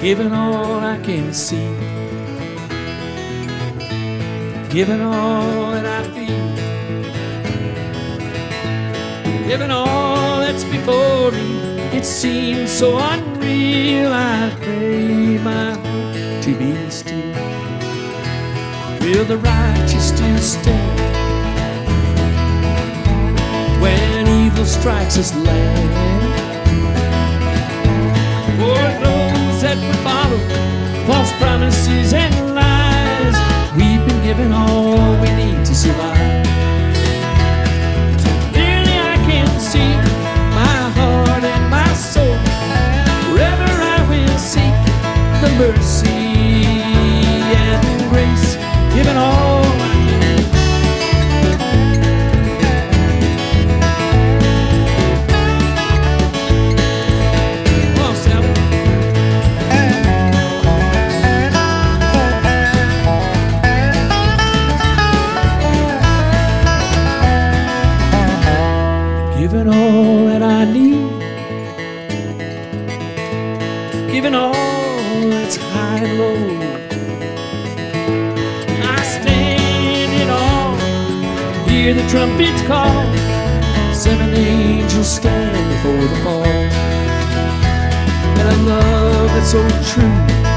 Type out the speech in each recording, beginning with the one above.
Giving all I can see. Giving all that I feel. Giving all that's before me. It seems so unreal. I pray my heart to be still. Will the righteous still stand when evil strikes us land? Oh, Lord knows that we follow false promises and lies. We've been given all we need to survive. I can see my heart and my soul. I will seek the mercy and grace, given all given all that's high and low. I stand in awe, hear the trumpets call. Seven angels stand before the fall. And a love that's so true.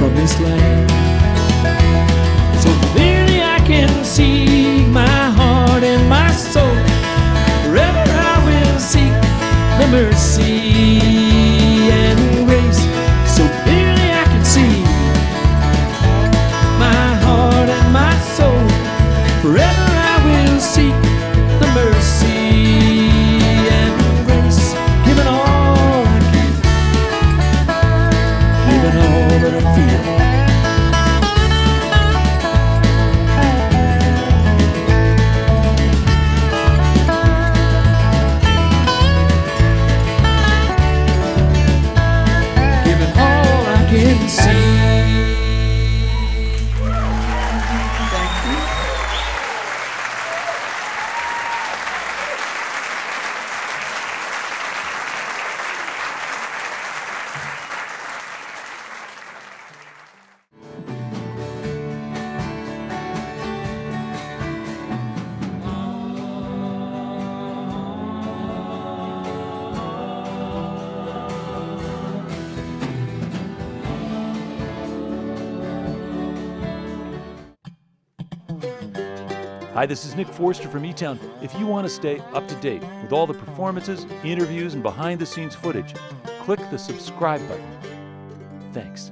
From this land. So clearly I can see my heart and my soul. Forever I will seek the mercy and grace. So clearly I can see my heart and my soul. Forever Hi, this is Nick Forster from E Town. If you want to stay up to date with all the performances, interviews, and behind the scenes footage, click the subscribe button. Thanks.